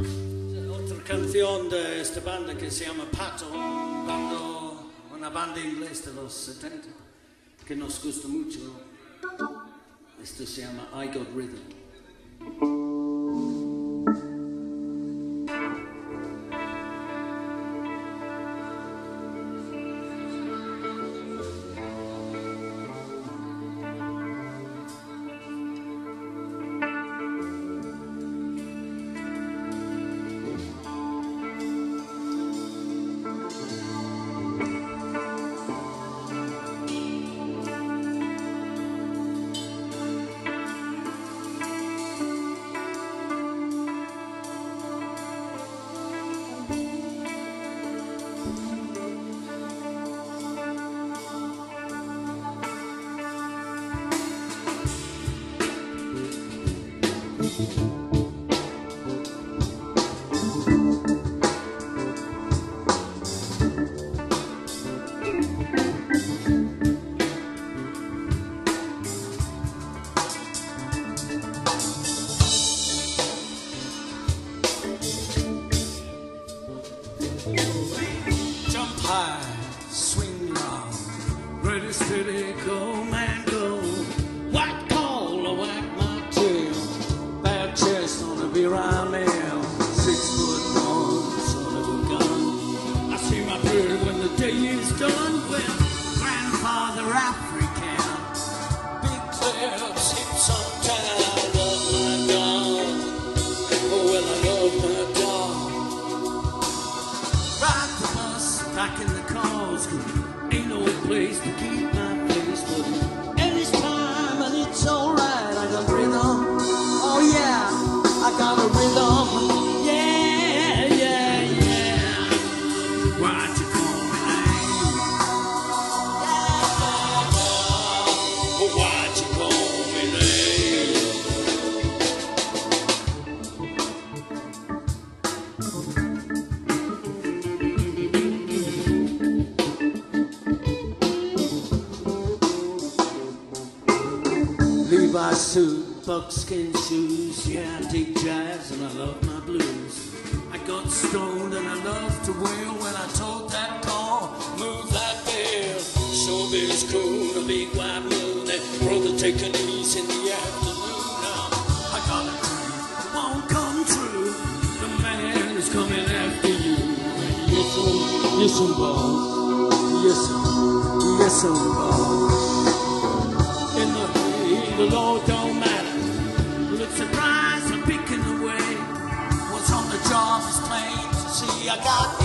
Altra canzone di questa banda che si chiama Pato, bando, una banda inglese degli 70 che nos gusta molto. Questo si chiama I Got Rhythm. Jump beer I nail. Six foot one, son of a gun. I see my bird when the day is done. Well, grandfather African, big clips, hips on time. I love my dog. Oh, well, I love my dog. Ride the bus, back in the cars. Ain't no place to keep my place. But Levi suit, buckskin shoes. Yeah, I dig jazz and I love my blues. I got stoned and I love to wail when I told that car, move that bell. Showbiz cool, a big white moon. And brother, take it easy in the afternoon. Now, I got a dream, won't come true. The man is coming after you. Yes, um, yes, um, boss. Yes, um, yes, um, boss the Lord don't matter. Look surprised, I'm picking away. What's on the job is plain see. I got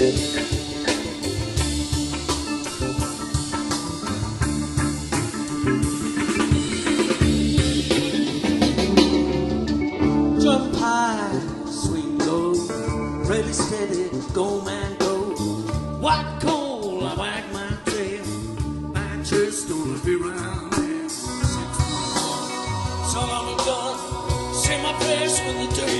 Jump high, swing low, ready, steady, go man go. White coal, I wag my tail. My church gonna be round there. So long gun, see my face when the day